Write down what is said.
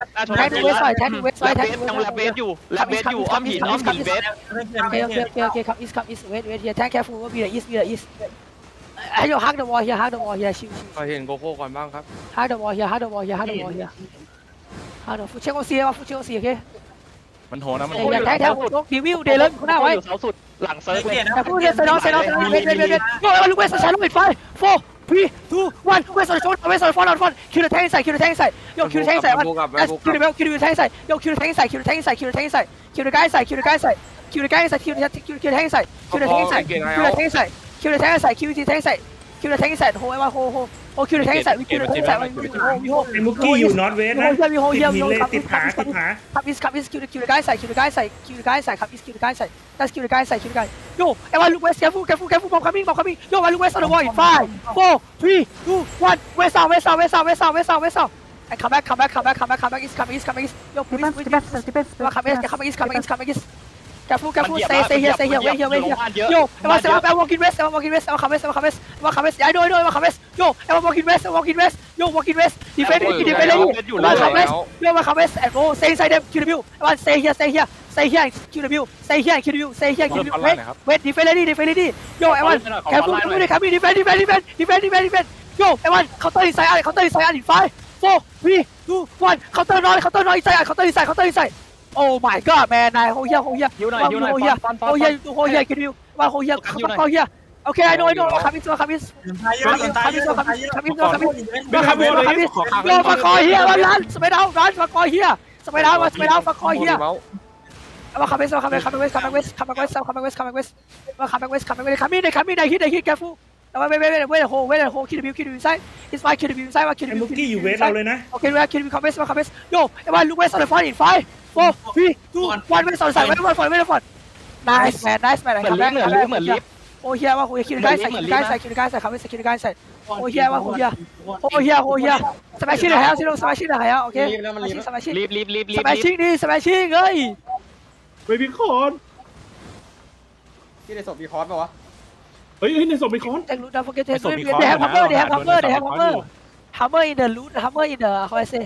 แท็กดูเวสไซด์แท็กดูเวสไซแลด์บแท็เบกสดูยังเวสแลบเบสอยู่แลบเบสอยู่อ้อมหินอ้อมหินเบสโอเคโอเคโอเคโอเค come east come east wait wait here tank careful be the east be the east ไอ้โย hug the wall here hug the wall here ชิวขอเห็นโกโก้ก่อนบ้างครับๆ hug the wall here hug the wall here hug the wall here hug the ฟูเชงโอเซียว่าฟูเชงโอเซียโอเคมันโหนะมันเอ้โหยแท็กแท็กยกดิวิวเดลเลยข้างหน้าไว้อยู่เสาสุดหลังเซิร์ฟเลยแต่พูดเรียนเซนอเซนอเซนอเวทเวทเวทเวทโยลูกเวสใช้ลูกปิดไฟ four three two one เวสโซนเวสโซนฟอนฟอนคิวเดแทงใส่คิวเดแทงใส่โยคิวเดแทงใส่วันบูกับคิบูวกับเดเบลคิวเดแทงใส่โยคิวเดแทงใส่คิวเดแทงใส่คิวเดแทงใส่คิวเด ใกล้ใส่คิวเดใกล้ใส่คิวเดใกล้ใส่คิวเดคิวเดแทงใส่คิวเดแทงใส่คิวเดแทงใส่คิวเดแทงใส่คิวเดแทงใส่คิวเดแทงใส่โหไอ้ว่าโห โหโหคิวเดแทงใส่วิคิวเดแทงใส่วิโหวิโหไอ้มุกกี้อยู่นอตเวสวิโหนะเฮียวิโหติเฮียดวิหินโหเลยครับติดขาติดขาครับอิสครับอิสคิวคิวใกล้ใส่คิวใกล้ใส่คิวใกล้ใส่ครับอิสคิวใกล้ใส่ that's คิวใกล้ใส่คิวใกล้โยไอ้ว่าลูกเวสแกฟูแกฟูแกฟูบอลคัมมิ่งบอลคัมมิ่งโยว่าลูกเวส on the wall in five four three two one เวสเอาเวสเอาเวสเอาเวสเอาเวสเอาเวสเอา and come back come back come back come back come back is coming is coming is yo please please please ว่า come back come back is coming is coming is careful careful stay stay here stay here wait here wait here yo ไอ้ว่าเซว่าไอ้ว่า walking west ไอ้ว่า walking west ไอ้ว่า come west ไอ้ว่า come west ไอ้ว่า come west ไอ้ด้วยด้วยไอ้ว่า come west yo ไอ้ว่า walking west ไอ้ว่า walking west yo walking west defend defend เลยอยู่ไอ้แล้ว่าว come west yo ว่า come west and go stay inside them QW ไอ้ว่า stay here stay here stay here and QW stay here and QW stay here and QW wait wait defend ready defend ready yo ไอ้ว่า careful careful careful defend defend defend defend defend defend yo ไอ้ว่า counter inside อะ counter inside อะ in five four three two one counter น้อย counter น้อย inside อะ counter inside counter inside oh my god man นายโหเฮียโหเฮียฮิวหน่อยฮิวหน่อยโหเฮียฟันฟันโหเฮียโหเฮีย QW ว่าโหเฮียโหเฮียโอเค I know I know ว่า coming ว่า coming ตายเยอะตายเยอะตายเยอะว่าคาร์บิสว่าคาร์บิสโยฟักคอยเฮียวันรันสไปดาวรันฟักคอยเฮียสไปดาวสไปดาวฟักคอยเฮียว่าคาร์บิสว่าคาร์บิสคาร์บิสคาร์บิสคาร์บิสคาร์บิสคาร์บิสว่าคาร์บิสคาร์บิสคาร์บิสคาร์บิสในฮิตในฮิตแกฟูแต่ว่าเว้ยเว้ยเว้ยเว้ยโหเว้ยโหคิดบิวคิดบิวไซด์ is my คิดบิวไซด์ว่าคิดไอ้บิวมุกกี้อยู่เวสเราเลยนะโอเคเว้ยคิดบิวคาร์บิสว่าคาร์บิสโยไอ้ว่าลูกเวส on the front in five four three two one เวส on the side เวส on the front เวส on the front nice man nice man เหมือนลิฟต์เหมือนลิฟต์เหมือนลิฟต์โอ้เฮียว่าโหคิดได้ใส่คิดได้ใส่คิดได้ใส่คาร์บิสคิดได้ใส่โอ้เฮียว่าโหเฮียโอ้เฮียโอ้เฮียสมาชิกไหนฮะซิโร่สมาชิกไหนฮะโอเคสมาชิกสมาชิกรีบรีบรีบรีสบมาชิกนี่สมาชิกเอ้ยเฮ้ยพี่คอนที่ในศพมีคอร์สป่าวะเฮ้ยเฮ้ยในศพมีคอนแต่รู้นะโฟกัสเทนเดย์แฮมเมอร์เดย์แฮมเมอร์เดย์แฮมเมอร์ฮัมเมอร์อินเดอะรูทฮัมเมอร์อินเดอะ how I say